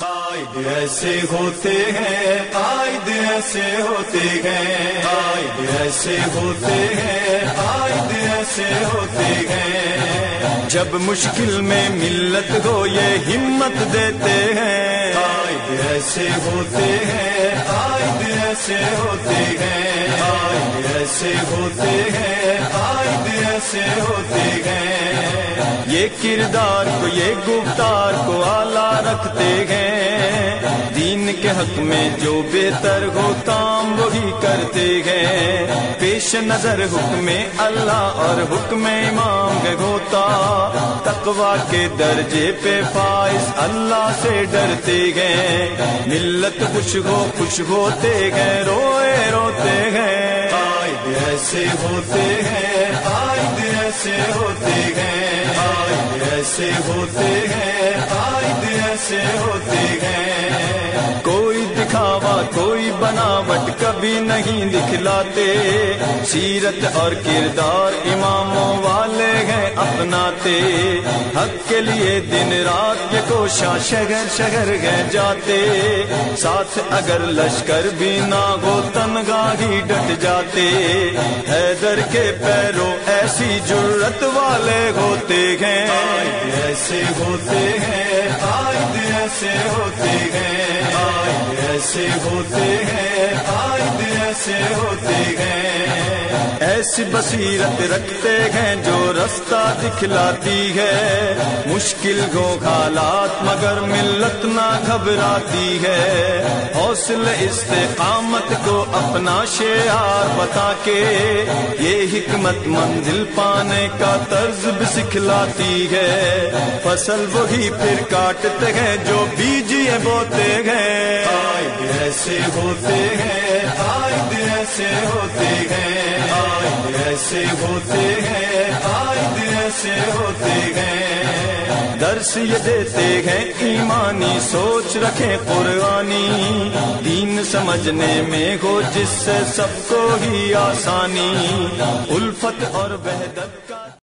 قائد ایسے ہوتے ہیں، قائد ایسے ہوتے ہیں۔ قائد ایسے ہوتے ہیں، قائد ایسے ہوتے ہیں۔ جب مشکل میں ملت کو یہ ہمت دیتے ہیں۔ قائد ایسے ہوتے ہیں، قائد ایسے ہوتے ہیں۔ قائد ایسے ہوتے ہیں، قائد ایسے ہوتے ہیں۔ یہ کردار کو، یہ گفتار کو آلہ رکھتے ہیں۔ دین کے حق میں جو بہتر ہو، کام وہی کرتے ہیں۔ پیش نظر حکم اللہ اور حکم امام کے ہوتا تقوا کے درجے پہ فائز اللہ سے ڈرتے ہیں۔ ملت خوش ہو، خوش ہوتے ہیں، روئے روتے ہیں۔ قائد ایسے ہوتے ہیں، قائد ایسے ہوتے ہیں۔ ایسے ہوتے ہیں قائد ایسے ہوتے ہیں۔ کوئی دکھاوا، کوئی بناوٹ کبھی نہیں دکھلاتے۔ سیرت اور کردار اماموں والے ہیں اپناتے۔ حق کے لیے دن رات یہ کوشاں شہر شہر گئے جاتے۔ ساتھ اگر لشکر بھی نہ ہو تنگاہی ڈٹ جاتے۔ حیدر کے پیروں ایسی جرت والے ہوتے ہیں۔ ایسے ہوتے ہیں قائد ایسے ہوتے ہیں آج ایسے ہوتے ہیں قائد ایسے ہوتے ہیں۔ ایسی بصیرت رکھتے ہیں جو رستہ دکھلاتی ہے۔ مشکل گو حالات مگر ملت نہ گھبراتی ہے۔ حوصل استقامت کو اپنا شعار بتا کے یہ حکمت منزل پانے کا طرز بھی سکھلاتی ہے۔ فصل وہی پھر کاٹتے ہیں جو بیجیے بوتے ہیں۔ ایسے ہوتے ہیں قائد ایسے ہوتے ہیں۔ قائد ایسے ہوتے ہیں ایسے ہوتے ہیں۔ درس یہ دیتے ہیں، ایمانی سوچ رکھیں قرآنی۔ دین سمجھنے میں ہو جس سے سب کو ہی آسانی۔ الفت اور بہدت